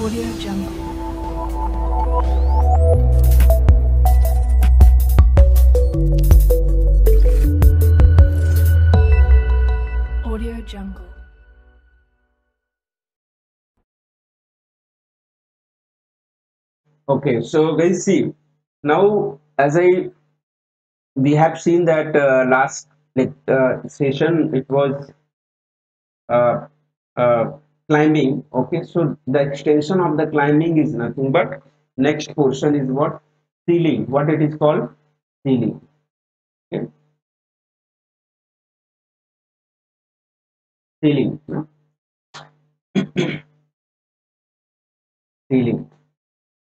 Audio Jungle. Audio Jungle. Okay, so guys, see now as I we have seen that uh, last uh, session it was uh, uh, climbing. Okay, so the extension of the climbing is nothing but next portion is what ceiling. What it is called ceiling. Okay, ceiling. ceiling.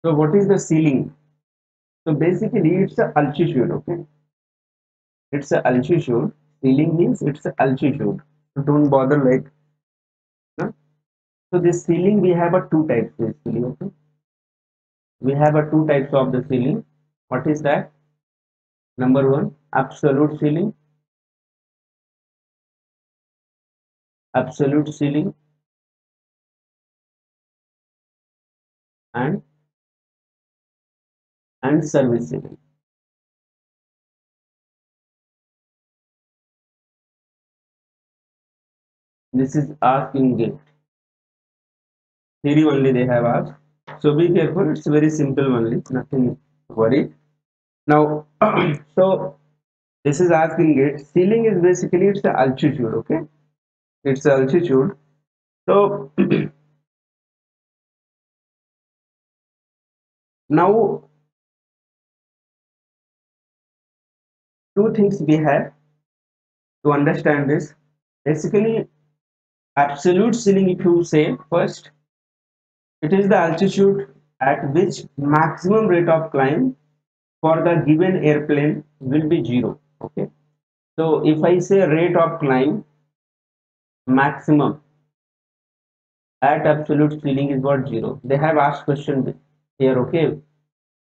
So what is the ceiling? So basically it's a altitude. Okay. it's a altitude ceiling means it's a altitude don't bother like? So this ceiling we have a two types basically okay? We have a two types of the ceiling. What is that? Number one absolute ceiling. Absolute ceiling. And and service ceiling. This is asking it theory only they have asked. So be careful it's very simple only nothing worry. Now so this is asking it ceiling is basically it's the altitude okay? It's altitude. So now two things we have to understand this. Basically absolute ceiling if you say first it is the altitude at which maximum rate of climb for the given airplane will be zero okay? So if i say rate of climb maximum at absolute ceiling is what? Zero. They have asked question here okay?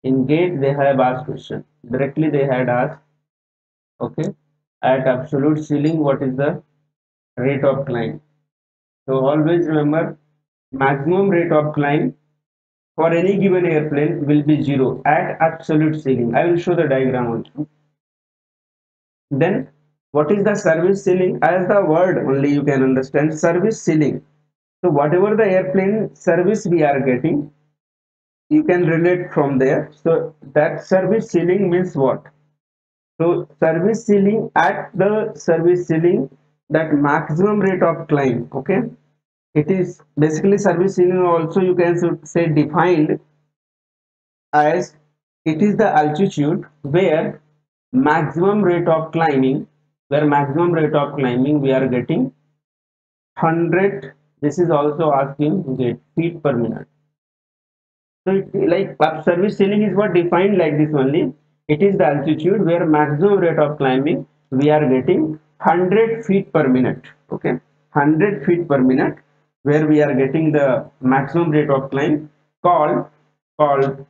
In gate they have asked question. Directly they had asked okay? At absolute ceiling what is the rate of climb? So always remember maximum rate of climb for any given airplane will be zero at absolute ceiling. I will show the diagram also. Then what is the service ceiling? As the word only you can understand service ceiling. So whatever the airplane service we are getting you can relate from there. So that service ceiling means what? So service ceiling at the service ceiling that maximum rate of climb okay it is basically service ceiling also you can say defined as it is the altitude where maximum rate of climbing where maximum rate of climbing we are getting 100 this is also asking get feet per minute. So it, like service ceiling is what defined like this only. It is the altitude where maximum rate of climbing we are getting 100 feet per minute okay? 100 feet per minute where we are getting the maximum rate of climb called called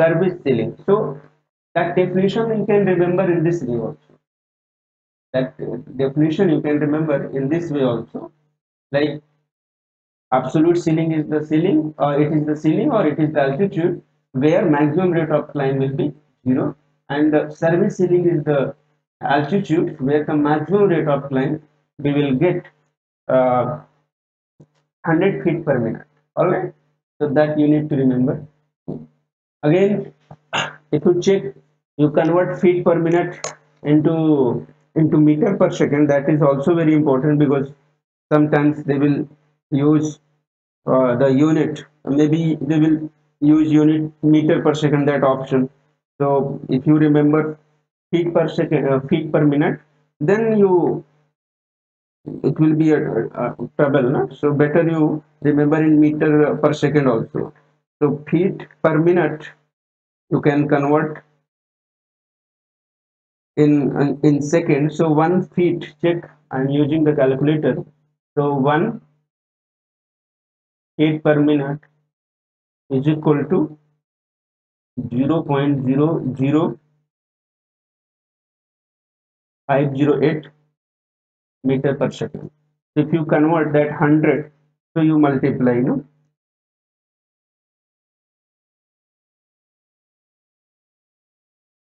service ceiling. So that definition you can remember in this way also. That definition you can remember in this way also. Like absolute ceiling is the ceiling or it is the ceiling or it is the altitude where maximum rate of climb will be zero. And the service ceiling is the altitude where the maximum rate of climb we will get uh, 100 feet per minute. All right? So that you need to remember. Again if you check you convert feet per minute into into meter per second. That is also very important because sometimes they will use uh, the unit. Maybe they will use unit meter per second that option. So if you remember feet per second uh, feet per minute then you it will be a, a, a trouble no? so better you remember in meter per second also. So feet per minute you can convert in in second. So one feet check i'm using the calculator. So one feet per minute is equal to 0 0.00508 meter per second. If you convert that 100, so you multiply, you know,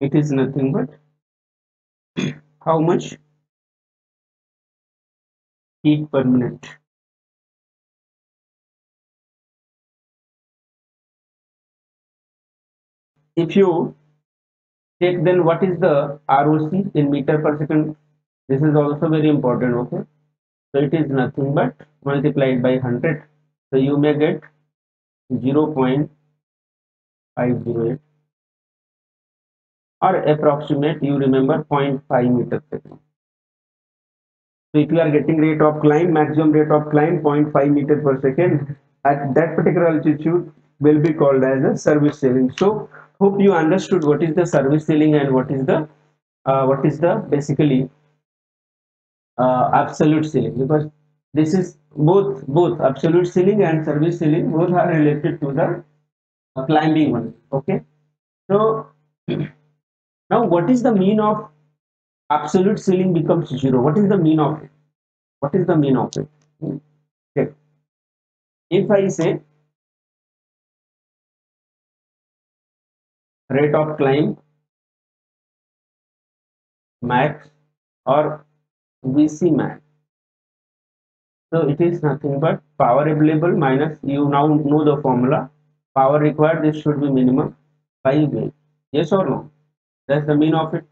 it is nothing but how much heat per minute. If you take then what is the ROC in meter per second this is also very important okay? So it is nothing but multiplied by 100 so you may get 0.508 or approximate you remember 0.5 meter second so if you are getting rate of climb maximum rate of climb 0.5 meter per second at that particular altitude will be called as a service ceiling. So hope you understood what is the service ceiling and what is the uh, what is the basically uh, absolute ceiling. Because this is both both absolute ceiling and service ceiling both are related to the uh, climbing one. Okay? So now what is the mean of absolute ceiling becomes zero? What is the mean of it? What is the mean of it? Okay. If i say rate of climb max or VC max. So it is nothing but power available minus you now know the formula. Power required this should be minimum by weight yes or no? That's the mean of it.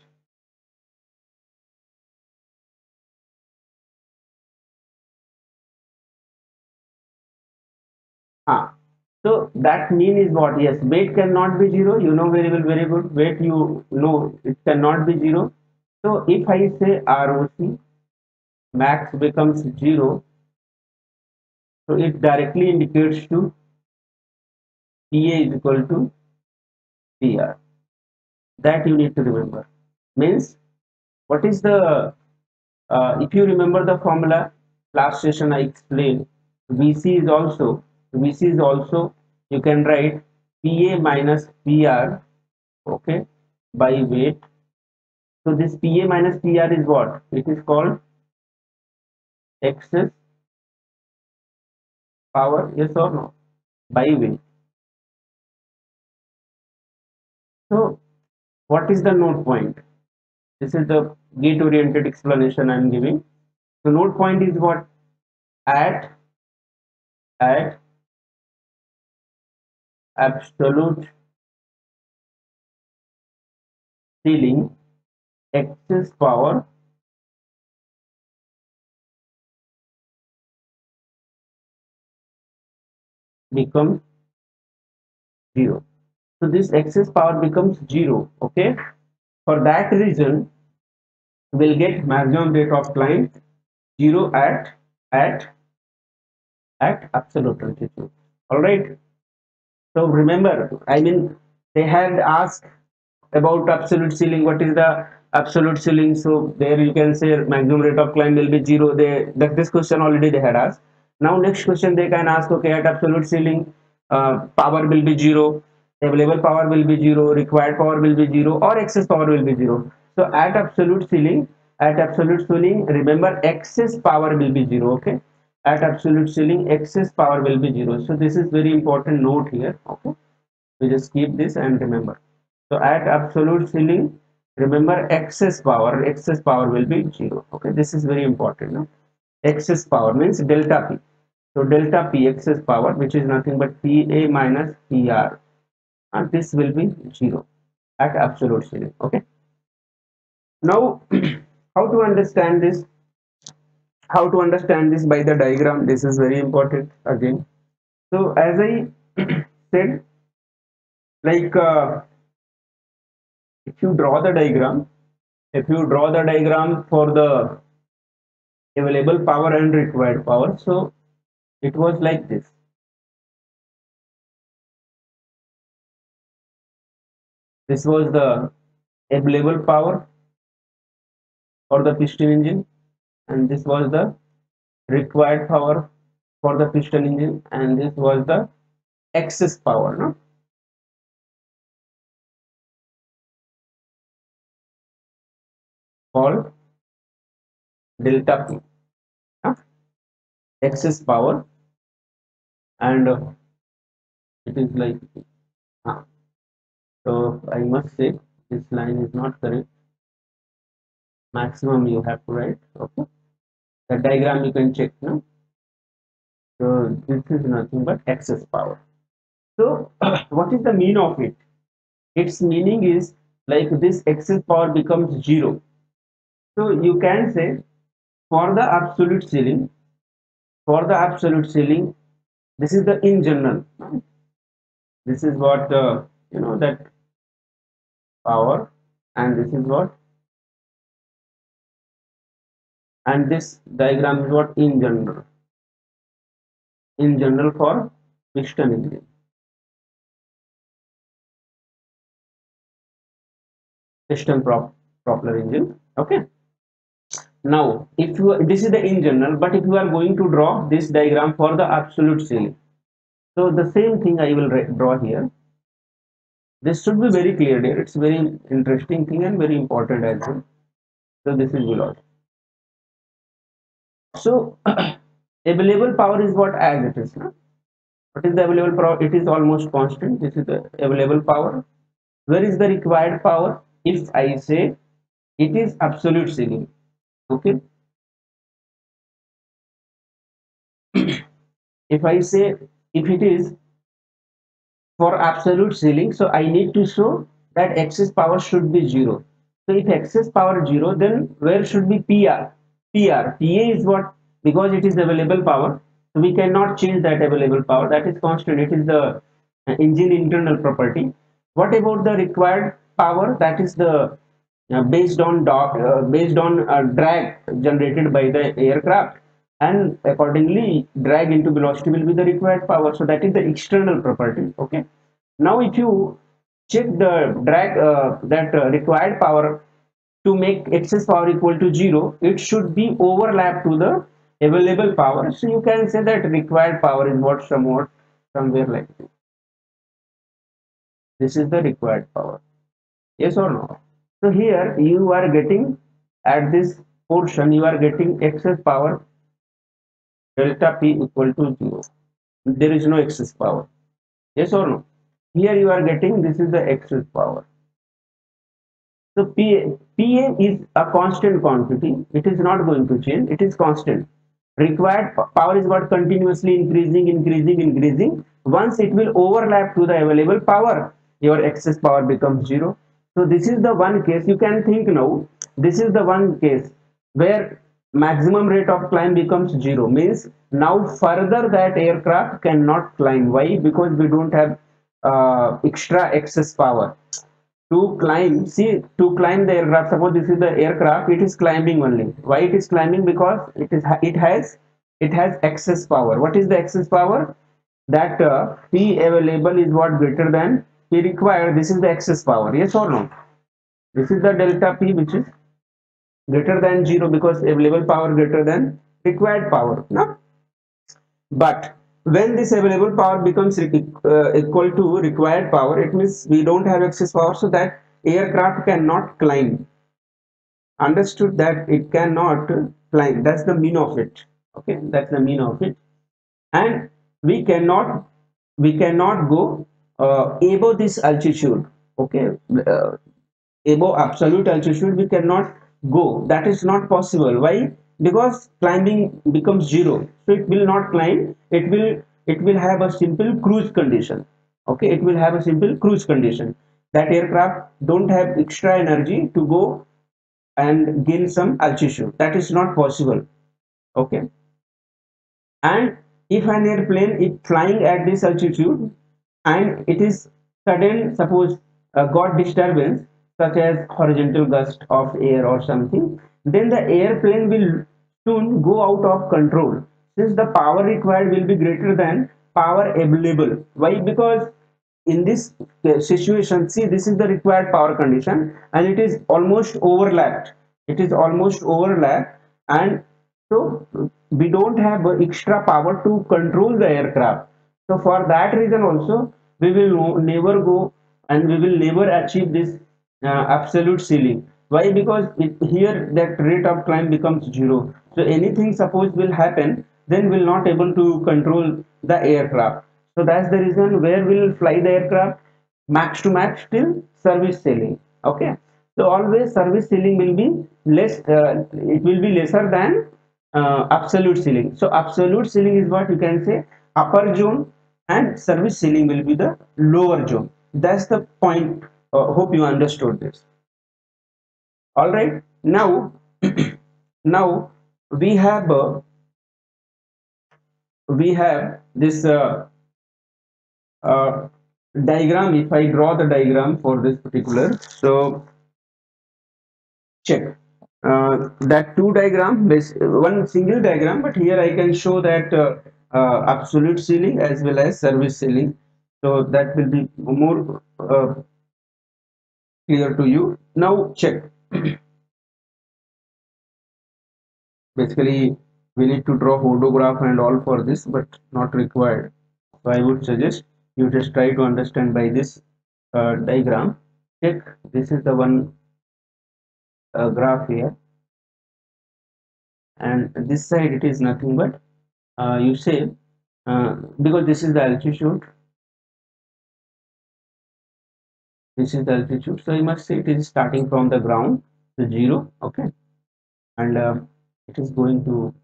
Ah. So that mean is what? Yes weight cannot be zero. You know very well very good weight you know it cannot be zero. So if i say roc max becomes zero. So it directly indicates to pa is equal to pr that you need to remember. Means what is the uh, if you remember the formula last session i explained vc is also VC is also you can write PA minus PR okay by weight. So this PA minus PR is what? It is called excess power yes or no? By weight so what is the node point? This is the gate oriented explanation i am giving. The node point is what? At at absolute ceiling excess power becomes zero. So this excess power becomes zero okay? For that reason we'll get maximum rate of climb zero at at at absolute altitude. All right? So remember i mean they had asked about absolute ceiling what is the absolute ceiling? So there you can say maximum rate of climb will be zero. They that this question already they had asked now next question they can ask okay at absolute ceiling uh, power will be zero available power will be zero required power will be zero or excess power will be zero. So at absolute ceiling at absolute ceiling remember excess power will be zero okay? At absolute ceiling excess power will be zero. So this is very important note here okay? We just keep this and remember. So at absolute ceiling remember excess power excess power will be zero okay? This is very important no? Excess power means delta p. So delta p excess power which is nothing but pa minus pr and this will be zero at absolute ceiling okay? Now how to understand this? How to understand this by the diagram? This is very important again. So as i said like uh, if you draw the diagram if you draw the diagram for the available power and required power. So it was like this. This was the available power for the piston engine and this was the required power for the piston engine and this was the excess power no? Called delta p? Excess power and uh, it is like uh, so i must say this line is not correct. Maximum you have to write okay? The diagram you can check now so this is nothing but excess power. So what is the mean of it? Its meaning is like this excess power becomes zero. So you can say for the absolute ceiling for the absolute ceiling this is the in general. This is what uh, you know that power and this is what and this diagram is what in general. In general for piston engine piston prop propeller engine okay now if you this is the in general but if you are going to draw this diagram for the absolute ceiling. So the same thing i will draw here. This should be very clear here it's very interesting thing and very important as well. So this is velocity so available power is what as it is no? what is the available power? It is almost constant. This is the available power. Where is the required power? If i say it is absolute ceiling okay if i say if it is for absolute ceiling so i need to show that excess power should be zero so if excess power zero then where should be pr PR. PA is what because it is available power. So we cannot change that available power. That is constant. It is the uh, engine internal property. What about the required power? That is the based on dog, uh, based on uh, drag generated by the aircraft. And accordingly drag into velocity will be the required power. So that is the external property okay? Now if you check the drag uh, that uh, required power to make excess power equal to zero it should be overlap to the available power. So you can say that required power is what somewhat somewhere like this. This is the required power. Yes or no so here you are getting at this portion you are getting excess power delta p equal to zero there is no excess power yes or no here you are getting this is the excess power so PA, PA is a constant quantity. It is not going to change. It is constant. Required power is what continuously increasing, increasing, increasing. Once it will overlap to the available power, your excess power becomes zero. So this is the one case. You can think now. This is the one case where maximum rate of climb becomes zero. Means now further that aircraft cannot climb. Why? Because we don't have uh, extra excess power to climb. See to climb the aircraft suppose this is the aircraft it is climbing only. Why it is climbing? Because it is it has it has excess power. What is the excess power? That uh, p available is what greater than p required this is the excess power. Yes or no? This is the delta p which is greater than zero because available power greater than required power no but when this available power becomes uh, equal to required power it means we don't have excess power so that aircraft cannot climb. Understood that it cannot climb. That's the mean of it. Okay? That's the mean of it. And we cannot we cannot go uh, above this altitude okay? Uh, above absolute altitude we cannot go. That is not possible. Why? Because climbing becomes zero. So it will not climb. It will it will have a simple cruise condition okay? It will have a simple cruise condition. That aircraft don't have extra energy to go and gain some altitude. That is not possible okay? And if an airplane is flying at this altitude and it is sudden suppose uh, got disturbance such as horizontal gust of air or something then the airplane will soon go out of control. Since the power required will be greater than power available. Why? Because in this situation see this is the required power condition and it is almost overlapped. It is almost overlapped and so we don't have extra power to control the aircraft. So for that reason also we will never go and we will never achieve this uh, absolute ceiling. Why? Because it, here that rate of climb becomes zero. So anything suppose will happen then we will not able to control the aircraft. So that's the reason where we'll fly the aircraft max to max till service ceiling. Okay? So always service ceiling will be less uh, it will be lesser than uh, absolute ceiling. So absolute ceiling is what you can say upper zone and service ceiling will be the lower zone. That's the point. Uh, hope you understood this. All right. Now now we have uh, we have this uh, uh, diagram. If i draw the diagram for this particular so check. Uh, that two diagram This one single diagram but here i can show that uh, absolute ceiling as well as service ceiling. So that will be more uh, clear to you. Now check. Basically we need to draw photograph and all for this but not required. So i would suggest you just try to understand by this uh, diagram. Check. This is the one uh, graph here. And this side it is nothing but uh, you say uh, because this is the altitude. This is the altitude. So you must say it is starting from the ground to zero okay? And uh, it is going to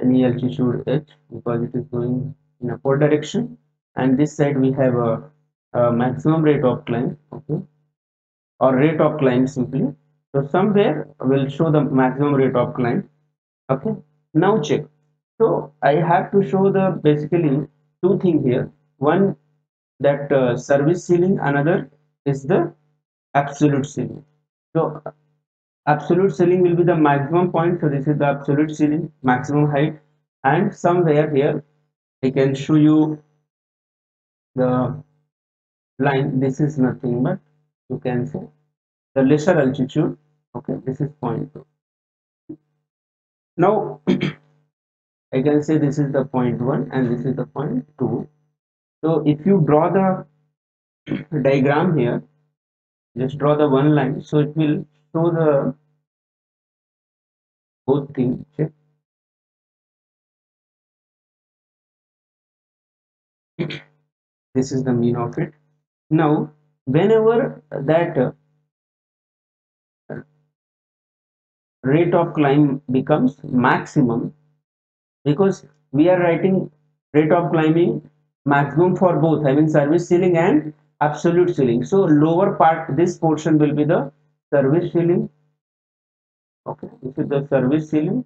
any altitude h because it is going in upward direction. And this side we have a, a maximum rate of climb okay? Or rate of climb simply. So somewhere will show the maximum rate of climb okay? Now check so i have to show the basically two things here. One that uh, service ceiling another is the absolute ceiling. So absolute ceiling will be the maximum point so this is the absolute ceiling maximum height. And somewhere here I can show you the line. This is nothing but you can say the lesser altitude. Okay this is point two. Now I can say this is the point one and this is the point two. So if you draw the diagram here just draw the one line so it will show the both things check this is the mean of it. Now whenever that uh, rate of climb becomes maximum because we are writing rate of climbing maximum for both i mean service ceiling and absolute ceiling. So lower part this portion will be the service ceiling. Okay this is the service ceiling.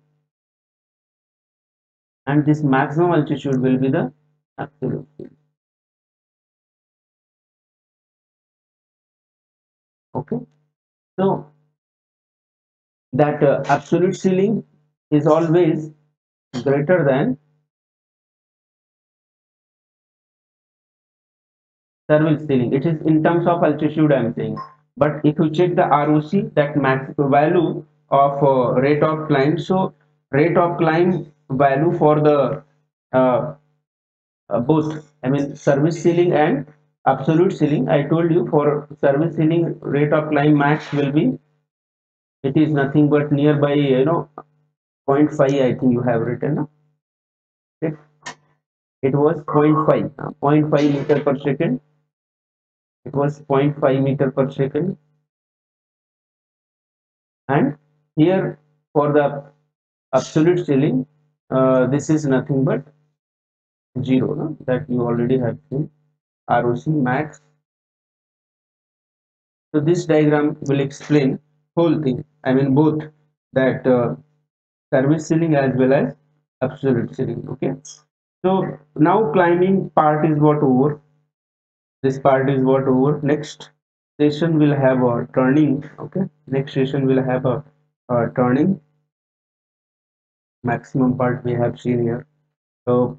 And this maximum altitude will be the absolute ceiling. Okay. So that uh, absolute ceiling is always greater than service ceiling. It is in terms of altitude i'm saying. But if you check the roc that max value of uh, rate of climb so rate of climb value for the uh, uh, both i mean service ceiling and absolute ceiling i told you for service ceiling rate of climb max will be it is nothing but nearby you know 0.5 i think you have written it, it was 0.5 uh, 0.5 meter per second. It was 0.5 meter per second. And here for the absolute ceiling uh, this is nothing but zero no? that you already have seen. ROC max. So this diagram will explain whole thing. I mean both that uh, service ceiling as well as absolute ceiling okay? So now climbing part is what over. This part is what over. Next session will have a turning okay? Next session will have a, a turning. Maximum part we have seen here. So